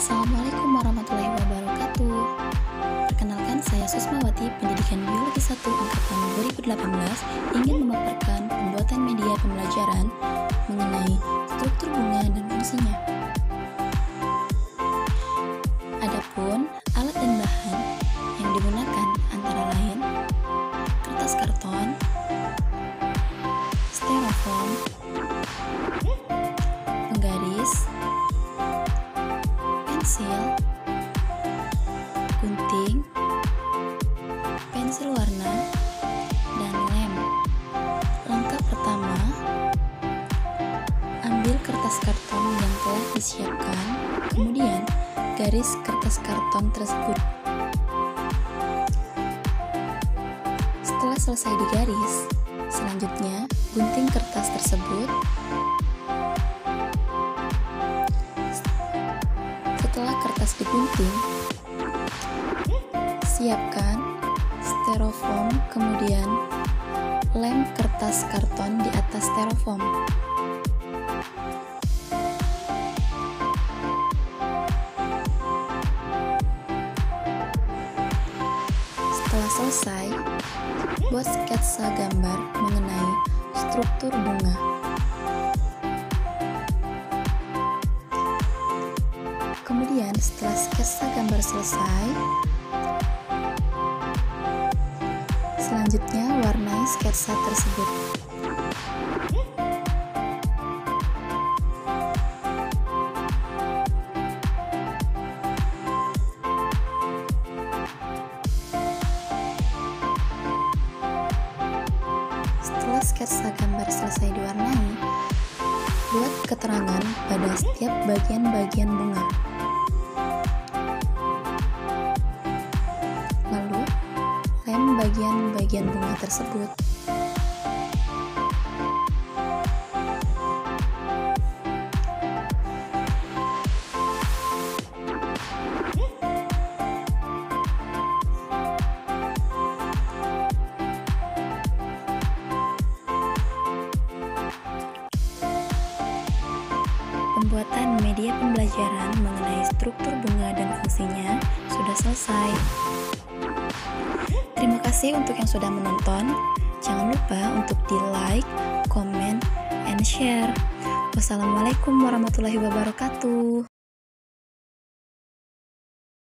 Assalamualaikum warahmatullahi wabarakatuh. Perkenalkan saya Susmawati, Pendidikan Biologi 1 Angkatan 2018 ingin memaparkan pembuatan media pembelajaran mengenai struktur bunga dan fungsinya. Adapun alat dan bahan yang digunakan antara lain kertas karton, pensil, gunting, pensil warna, dan lem. Langkah pertama, ambil kertas karton yang telah disiapkan, kemudian garis kertas karton tersebut. Setelah selesai digaris, selanjutnya gunting kertas tersebut Kertas digunting, siapkan styrofoam, kemudian lem kertas karton di atas styrofoam. Setelah selesai, buat sketsa gambar mengenai struktur bunga. Kemudian setelah sketsa gambar selesai, selanjutnya warnai sketsa tersebut. Setelah sketsa gambar selesai diwarnai, buat keterangan pada setiap bagian-bagian bunga. Bagian-bagian bunga tersebut. Pembuatan media pembelajaran mengenai struktur bunga dan fungsinya sudah selesai. Terima kasih untuk yang sudah menonton. Jangan lupa untuk di like, comment, and share. Wassalamualaikum warahmatullahi wabarakatuh.